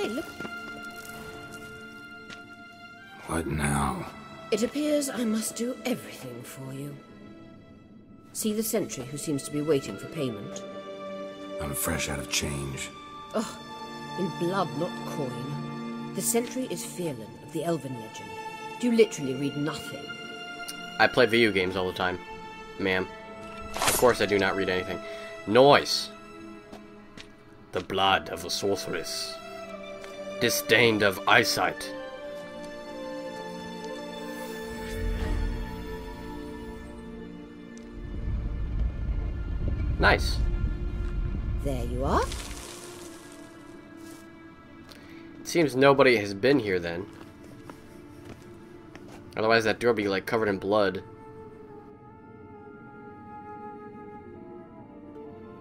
Hey, look. What now? It appears I must do everything for you. See the sentry who seems to be waiting for payment? I'm fresh out of change. Oh, in blood, not coin. The sentry is Phelan of the Elven legend. Do you literally read nothing. I play video games all the time, ma'am. Of course I do not read anything. Noise. The blood of a sorceress. Disdained of eyesight. Nice. There you are. It seems nobody has been here then. Otherwise that door would be like covered in blood.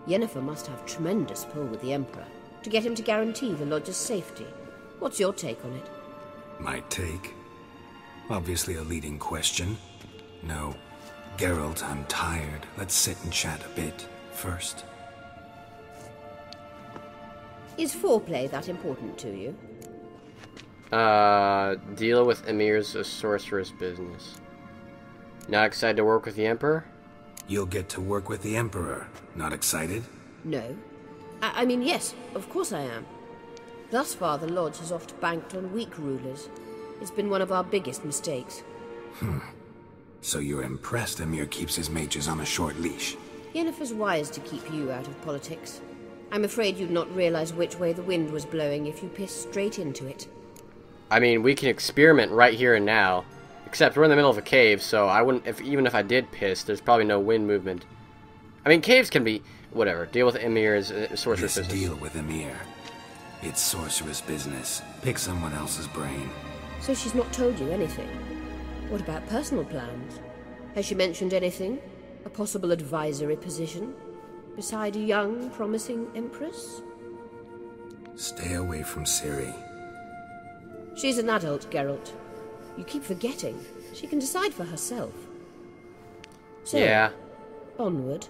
Yennefer must have tremendous pull with the Emperor to get him to guarantee the lodge's safety. What's your take on it? My take? Obviously a leading question. No. Geralt, I'm tired. Let's sit and chat a bit first. Is foreplay that important to you? Uh, deal with Emhyr's a sorceress business. Not excited to work with the Emperor? You'll get to work with the Emperor. Not excited? No. I, I mean, yes, of course I am. Thus far, the Lodge has oft banked on weak rulers. It's been one of our biggest mistakes. Hmm. So you're impressed Emhyr keeps his mages on a short leash? Yennefer's wise to keep you out of politics. I'm afraid you'd not realize which way the wind was blowing if you pissed straight into it. I mean, we can experiment right here and now. Except we're in the middle of a cave, so I wouldn't. If even if I did piss, there's probably no wind movement. I mean, caves can be whatever. Deal with Emhyr's uh, sorceress This business. deal with Emir. It's sorceress business. Pick someone else's brain. So she's not told you anything? What about personal plans? Has she mentioned anything? A possible advisory position? Beside a young, promising empress? Stay away from Ciri. She's an adult, Geralt. You keep forgetting. She can decide for herself. So, Yeah, onward.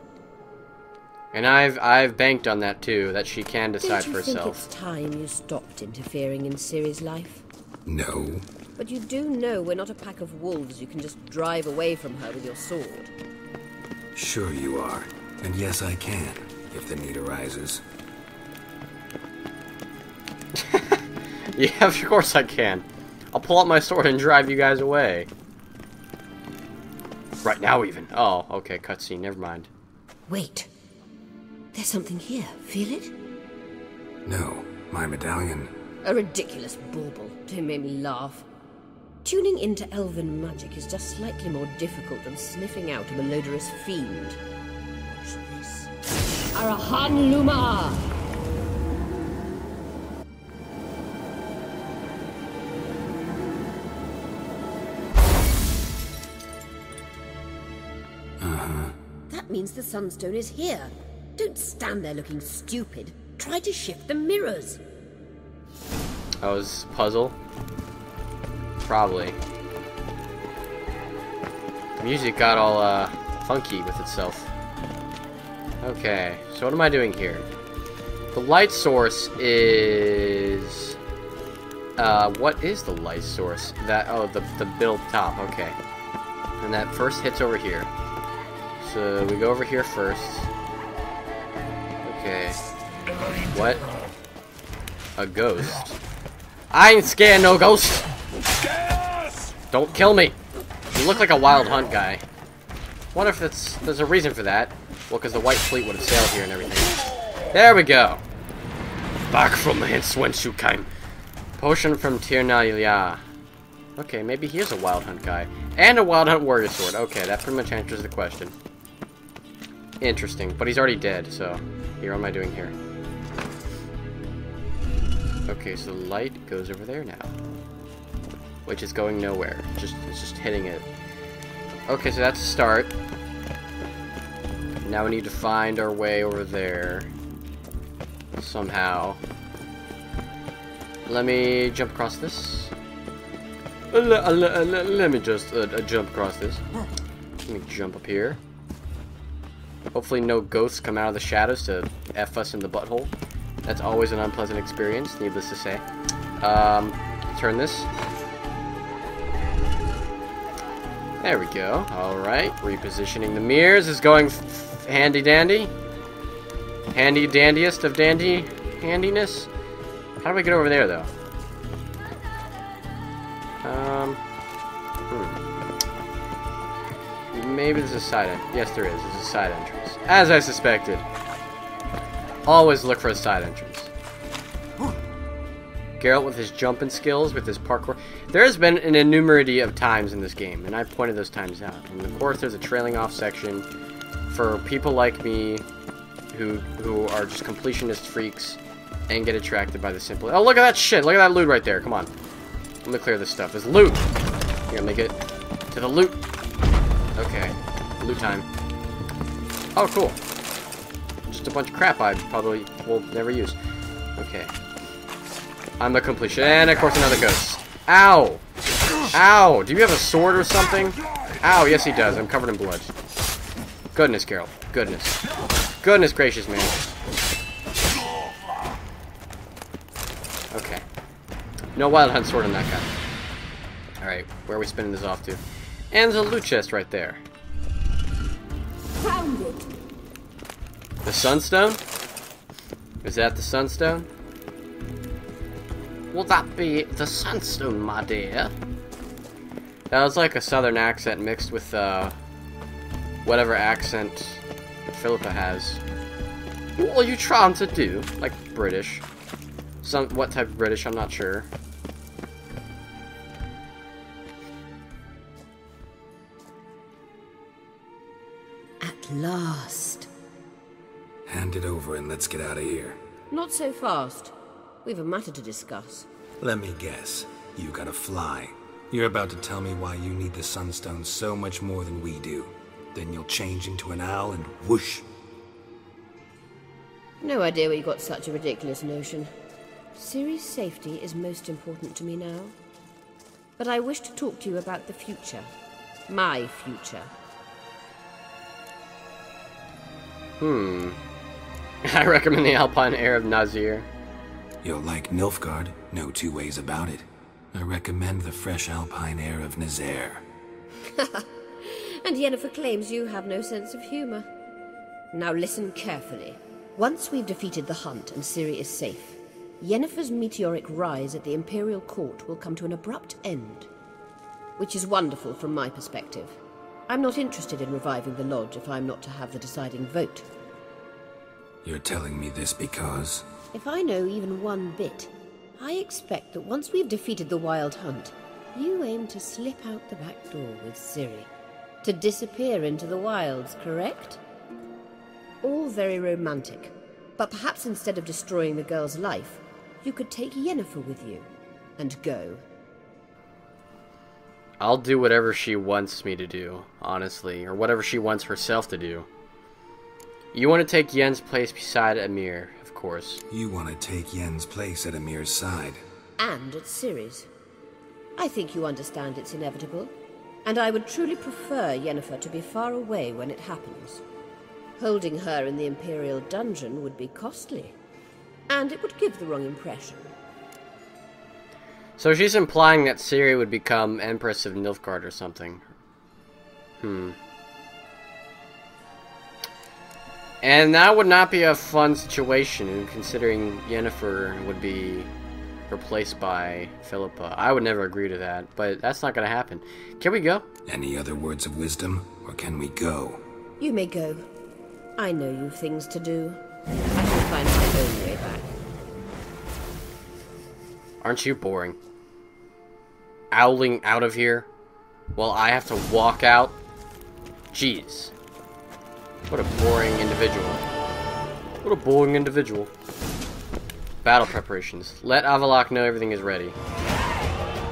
And I've I've banked on that too. That she can decide for herself. Don't you for think herself. it's time you stopped interfering in Ciri's life? No. But you do know we're not a pack of wolves you can just drive away from her with your sword. Sure you are. And yes, I can, if the need arises. Yeah, of course I can. I'll pull out my sword and drive you guys away. Right now, even. Oh, okay, cutscene. Never mind. Wait. There's something here. Feel it? No, my medallion. A ridiculous bauble. Don't make me laugh. Tuning into elven magic is just slightly more difficult than sniffing out a malodorous fiend. Watch this. Arahan Luma! Uh-huh. That means the Sunstone is here. Don't stand there looking stupid. Try to shift the mirrors. That was puzzle. Probably. The music got all uh, funky with itself. Okay, so what am I doing here? The light source is. Uh, what is the light source? That oh, the the build top. Okay, and that first hits over here. So we go over here first. Okay. What? A ghost. I ain't scared no ghost. Don't kill me. You look like a wild hunt guy. Wonder if there's a reason for that. Well, because the White Fleet would have sailed here and everything. There we go. Back from hence whence you came. Potion from Tir ná Lia. Okay, maybe he is a wild hunt guy. And a wild hunt warrior sword. Okay, that pretty much answers the question. Interesting, but he's already dead, so here, what am I doing here? Okay, so the light goes over there now. Which is going nowhere. Just it's just hitting it. Okay, so that's a start. Now we need to find our way over there. Somehow. Let me jump across this. Uh, uh, uh, le- Let me just uh, jump across this. Let me jump up here. Hopefully no ghosts come out of the shadows to F us in the butthole. That's always an unpleasant experience, needless to say. Um, turn this. There we go. Alright, repositioning the mirrors is going handy dandy. Handy dandiest of dandy handiness. How do we get over there, though? Um, hmm. Maybe there's a side entrance. Yes, there is. There's a side entrance. As I suspected. Always look for a side entrance. Geralt with his jumping skills, with his parkour. There has been an innumerity of times in this game, and I've pointed those times out. And of course, there's a trailing off section for people like me who who are just completionist freaks and get attracted by the simple. Oh, look at that shit! Look at that loot right there. Come on. Let me clear this stuff. There's loot! Here, make it to the loot. Loot time. Oh, cool. Just a bunch of crap I probably will never use. Okay. I'm the completion. And, of course, another ghost. Ow! Ow! Do you have a sword or something? Ow, yes he does. I'm covered in blood. Goodness, Carol. Goodness. Goodness gracious, man. Okay. No Wild Hunt sword on that guy. Alright, where are we spinning this off to? And there's a loot chest right there. Found it. The Sunstone? Is that the Sunstone? Will that be the Sunstone, my dear? That was like a southern accent mixed with, uh, whatever accent Philippa has. What are you trying to do? Like British. Some what type of British, I'm not sure. Last. Hand it over and let's get out of here. Not so fast. We've a matter to discuss. Let me guess. You gotta fly. You're about to tell me why you need the Sunstone so much more than we do. Then you'll change into an owl and whoosh. No idea where you got such a ridiculous notion. Ciri's safety is most important to me now. But I wish to talk to you about the future. My future. Hmm. I recommend the Alpine Air of Nazair. You'll like Nilfgaard, no two ways about it. I recommend the fresh alpine air of Nazair. And Yennefer claims you have no sense of humor. Now listen carefully. Once we've defeated the hunt and Ciri is safe, Yennefer's meteoric rise at the Imperial Court will come to an abrupt end. Which is wonderful from my perspective. I'm not interested in reviving the Lodge if I'm not to have the deciding vote. You're telling me this because... If I know even one bit, I expect that once we've defeated the Wild Hunt, you aim to slip out the back door with Ciri. To disappear into the wilds, correct? All very romantic. But perhaps instead of destroying the girl's life, you could take Yennefer with you and go. I'll do whatever she wants me to do, honestly, or whatever she wants herself to do. You want to take Yen's place beside Emhyr, of course. You want to take Yen's place at Emhyr's side. And at Ciri's. I think you understand it's inevitable, and I would truly prefer Yennefer to be far away when it happens. Holding her in the Imperial dungeon would be costly, and it would give the wrong impression. So she's implying that Ciri would become Empress of Nilfgaard or something. Hmm. And that would not be a fun situation, considering Yennefer would be replaced by Philippa. I would never agree to that, but that's not going to happen. Can we go? Any other words of wisdom, or can we go? You may go. I know you've things to do. I shall find my own way back. Aren't you boring? Owling out of here while I have to walk out? Jeez. What a boring individual. What a boring individual. Battle preparations. Let Avallac'h know everything is ready.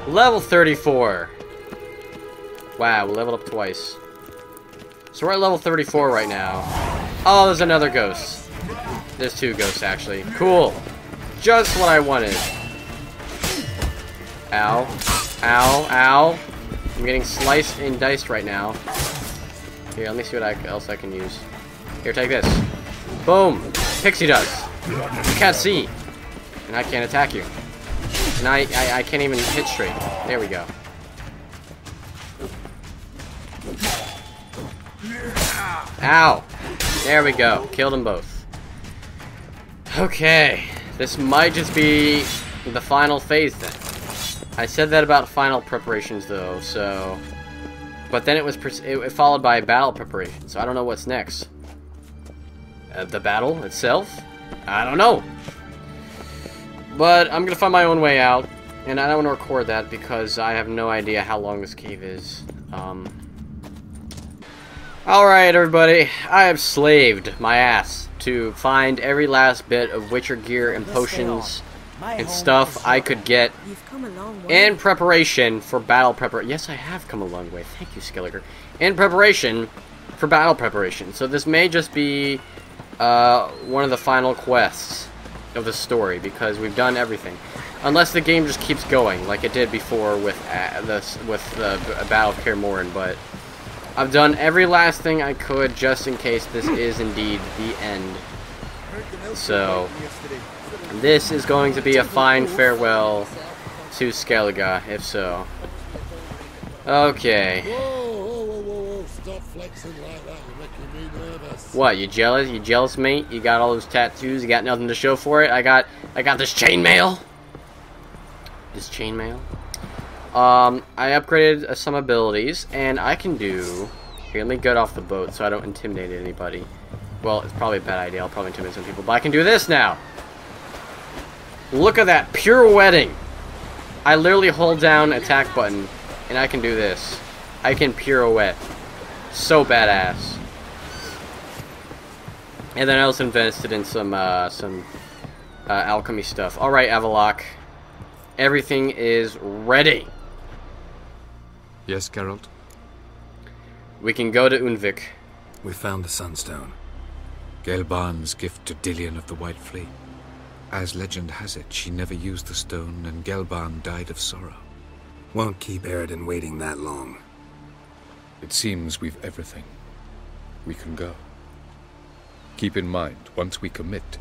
Level 34. Wow, we leveled up twice. So we're at level 34 right now. Oh, there's another ghost. There's two ghosts, actually. Cool. Just what I wanted. Ow. Ow. Ow. I'm getting sliced and diced right now. Here, let me see what I, else I can use. Here, take this. Boom. Pixie dust. You can't see. And I can't attack you. And I, I, I can't even hit straight. There we go. Ow! There we go. Killed them both. Okay. This might just be the final phase then. I said that about final preparations though, so... But then it was it, followed by battle preparation, so I don't know what's next. Uh, the battle itself? I don't know. But I'm gonna find my own way out, and I don't want to record that because I have no idea how long this cave is. Um, Alright, everybody. I have slaved my ass to find every last bit of Witcher gear and potions and stuff I could get in preparation for battle preparation. Yes, I have come a long way. Thank you, Skelliger. In preparation for battle preparation. So this may just be uh, one of the final quests of the story because we've done everything. Unless the game just keeps going like it did before with uh, this with the Battle of Kaer Morhen, but I've done every last thing I could just in case this is indeed the end. So this is going to be a fine farewell to Skellige, if so. Okay. What, you jealous? You jealous, mate? You got all those tattoos, you got nothing to show for it? I got I got this chainmail. This chainmail. Um, I upgraded uh, some abilities, and I can do... Here, let me get off the boat so I don't intimidate anybody. Well, it's probably a bad idea. I'll probably intimidate some people, but I can do this now. Look at that, pirouetting. I literally hold down attack button, and I can do this. I can pirouette. So badass. And then I also invested in some, uh, some, uh, alchemy stuff. Alright, Avallac'h. Everything is ready. Yes, Geralt? We can go to Undvik. We found the Sunstone. Gelban's gift to Dillion of the White Fleet. As legend has it, she never used the stone, and Gelban died of sorrow. Won't keep Eredin waiting that long. It seems we've everything. We can go. Keep in mind, once we commit,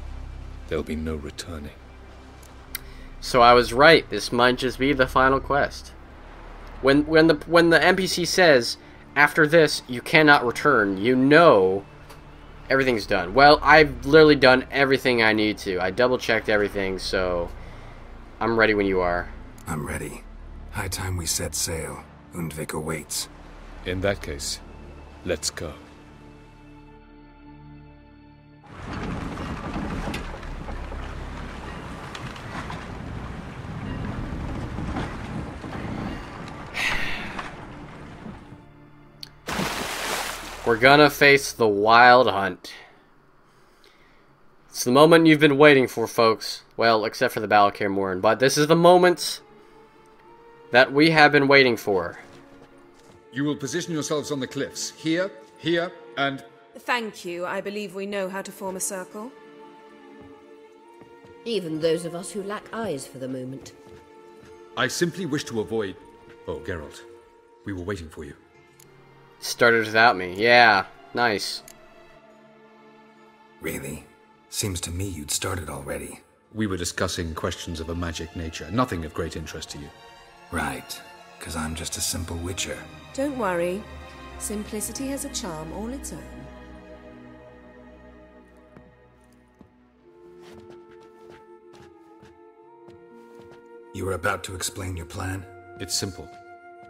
there'll be no returning. So I was right. This might just be the final quest. When when the when the NPC says after this you cannot return, you know everything's done. Well, I've literally done everything I need to. I double checked everything, so I'm ready when you are. I'm ready. High time we set sail. Undvik awaits. In that case, let's go. We're gonna face the Wild Hunt. It's the moment you've been waiting for, folks. Well, except for the Battle of Kaer Morhen, but this is the moment that we have been waiting for. You will position yourselves on the cliffs. Here, here, and... Thank you. I believe we know how to form a circle. Even those of us who lack eyes for the moment. I simply wish to avoid... Oh, Geralt. We were waiting for you. Started without me. Yeah, nice. Really? Seems to me you'd started already. We were discussing questions of a magic nature, nothing of great interest to you. Right, because I'm just a simple witcher. Don't worry. Simplicity has a charm all its own. You were about to explain your plan? It's simple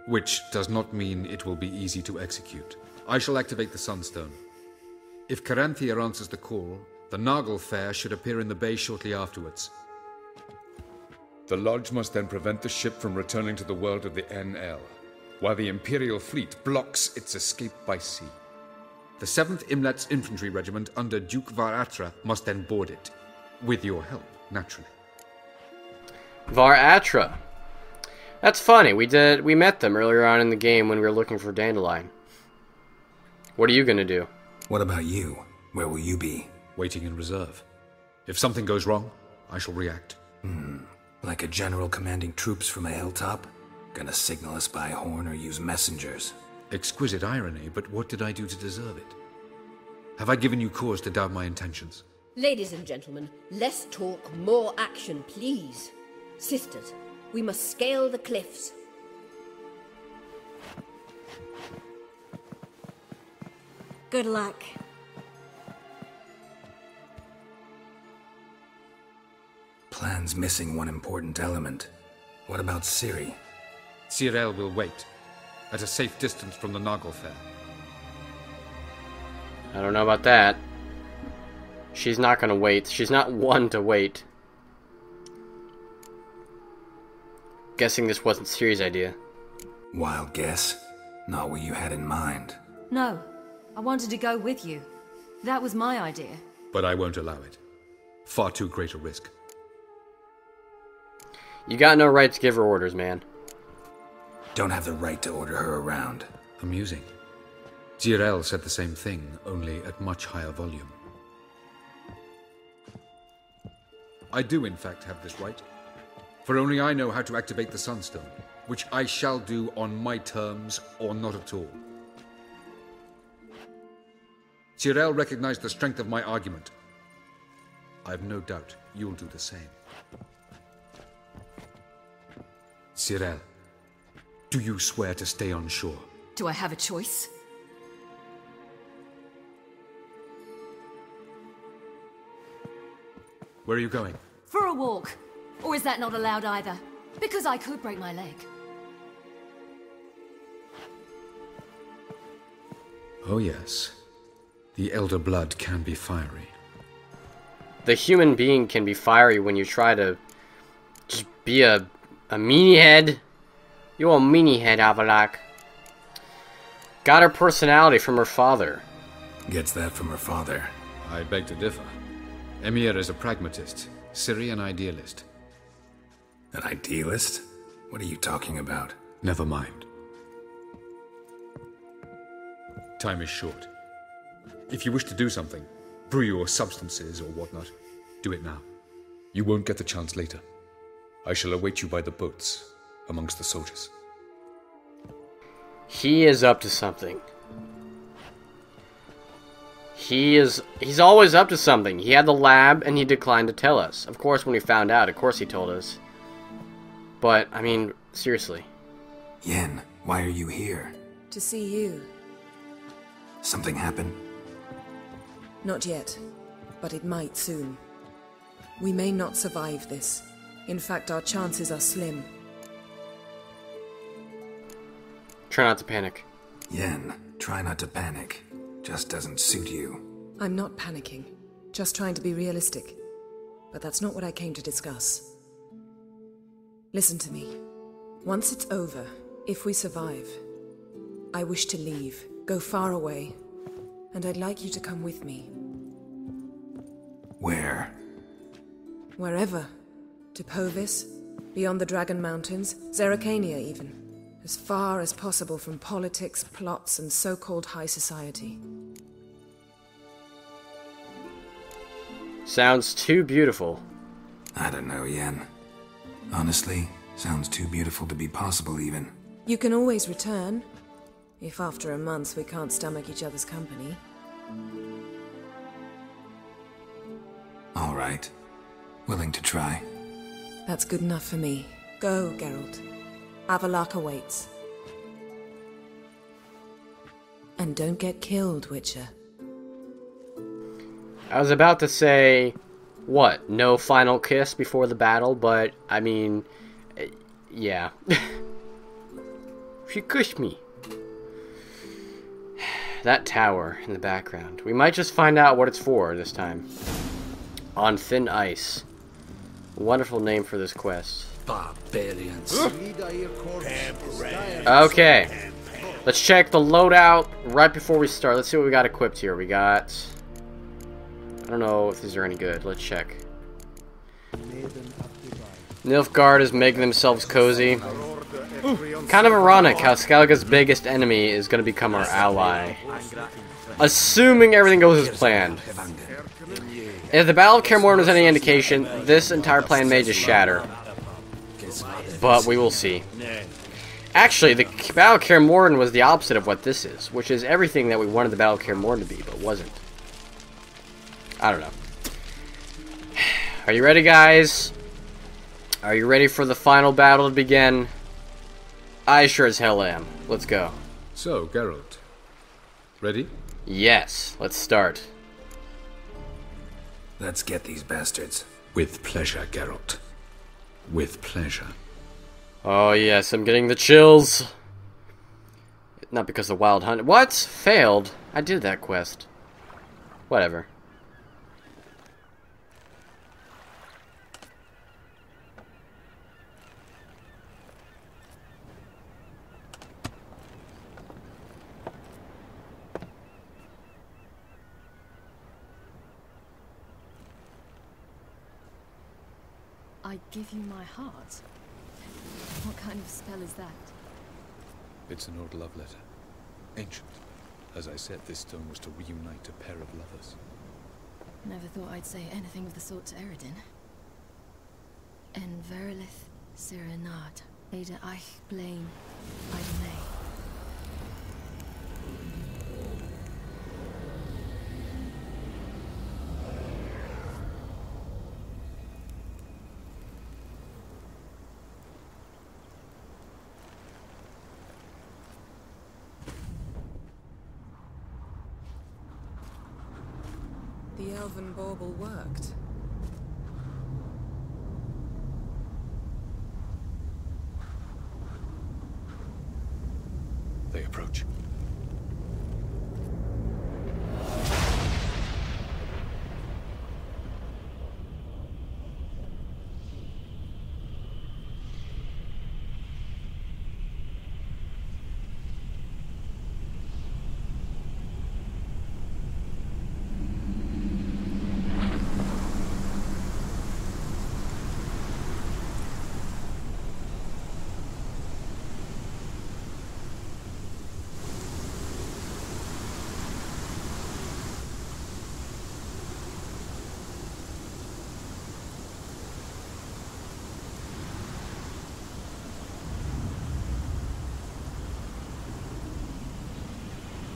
which does not mean it will be easy to execute. I shall activate the Sunstone. If Caranthir answers the call, the Naglfar should appear in the bay shortly afterwards. The Lodge must then prevent the ship from returning to the world of the Aen Elle, while the Imperial fleet blocks its escape by sea. The 7th Imlet's Infantry Regiment under Duke Var Attre must then board it. With your help, naturally. Var Attre. That's funny. We did. We met them earlier on in the game when we were looking for Dandelion. What are you gonna do? What about you? Where will you be? Waiting in reserve. If something goes wrong, I shall react. Hmm. Like a general commanding troops from a hilltop? Gonna signal us by horn or use messengers? Exquisite irony, but what did I do to deserve it? Have I given you cause to doubt my intentions? Ladies and gentlemen, less talk, more action, please. Sisters, we must scale the cliffs. Good luck. Plan's missing one important element. What about Ciri? Zireael will wait, at a safe distance from the Naglfar. I don't know about that. She's not gonna wait. She's not one to wait. Guessing this wasn't Ciri's idea. Wild guess. Not what you had in mind. No, I wanted to go with you. That was my idea. But I won't allow it. Far too great a risk. You got no right to give her orders, man. Don't have the right to order her around. Amusing. Zireael said the same thing, only at much higher volume. I do, in fact, have this right. For only I know how to activate the Sunstone, which I shall do on my terms or not at all. Zireael recognized the strength of my argument. I've no doubt you'll do the same. Cyril, do you swear to stay on shore? Do I have a choice? Where are you going? For a walk. Or is that not allowed either? Because I could break my leg. Oh, yes. The Elder Blood can be fiery. The human being can be fiery when you try to just be a, a meanie head. You're a meanie head, Avallac'h. Got her personality from her father. Gets that from her father. I beg to differ. Emhyr is a pragmatist, Ciri an idealist. An idealist? What are you talking about? Never mind. Time is short. If you wish to do something, brew your substances or whatnot, do it now. You won't get the chance later. I shall await you by the boats, amongst the soldiers. He is up to something. He is he's always up to something. He had the lab and he declined to tell us. Of course when we found out, of course he told us. But I mean, seriously. Yen, why are you here? To see you. Something happened? Not yet, but it might soon. We may not survive this. In fact, our chances are slim. Try not to panic. Yen, try not to panic. Just doesn't suit you. I'm not panicking, just trying to be realistic. But that's not what I came to discuss. Listen to me. Once it's over, if we survive, I wish to leave, go far away, and I'd like you to come with me. Where? Wherever. To Poviss, beyond the Dragon Mountains, Zerrikania even. As far as possible from politics, plots, and so-called high society. Sounds too beautiful. I don't know, Yen. Honestly, sounds too beautiful to be possible even. You can always return. If after a month we can't stomach each other's company. All right. Willing to try. That's good enough for me. Go, Geralt. Avallac'h awaits. And don't get killed, Witcher. I was about to say, what? No final kiss before the battle, but I mean, yeah. she kissed me. That tower in the background. We might just find out what it's for this time. On thin ice. Wonderful name for this quest. Barbarians. Okay. Let's check the loadout right before we start. Let's see what we got equipped here. We got... I don't know if these are any good. Let's check. Nilfgaard is making themselves cozy. Kind of ironic how Skellige's biggest enemy is going to become our ally. Assuming everything goes as planned. If the Battle of Kaer Morhen was any indication, this entire plan may just shatter. But we will see. Actually, the Battle of Kaer Morhen was the opposite of what this is, which is everything that we wanted the Battle of Kaer Morhen to be, but wasn't. I don't know. Are you ready, guys? Are you ready for the final battle to begin? I sure as hell am. Let's go. So, Geralt. Ready? Yes, let's start. Let's get these bastards. With pleasure, Geralt. With pleasure. Oh yes, I'm getting the chills. Not because the wild hunt. What? Failed? I did that quest. Whatever. I give you my heart. What kind of spell is that? It's an old love letter. Ancient. As I said, this stone was to reunite a pair of lovers. Never thought I'd say anything of the sort to Eredin. En verilith serenad, Ada eich blaen, Idemay. The elven worked. They approach.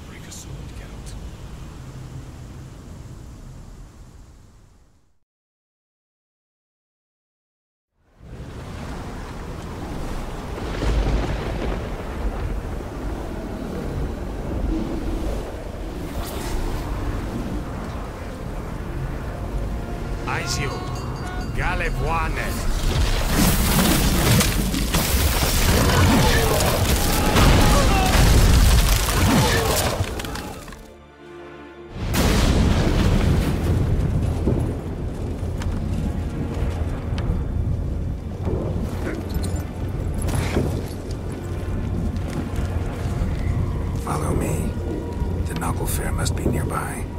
Break a sword, Geralt. Aizio, Galevoane. Follow me. The Naglfar must be nearby.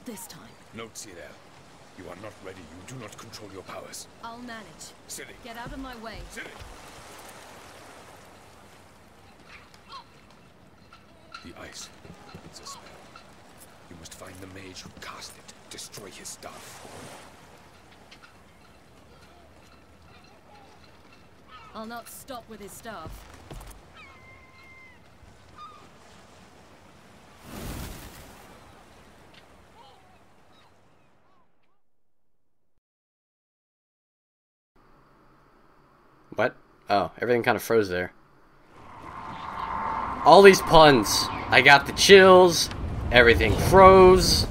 Not this time. Note, Zireael. You are not ready. You do not control your powers. I'll manage. Ciri. Get out of my way. Ciri! The ice. It's a spell. You must find the mage who cast it. Destroy his staff. I'll not stop with his staff. What? Oh, everything kind of froze there. All these puns. I got the chills. Everything froze.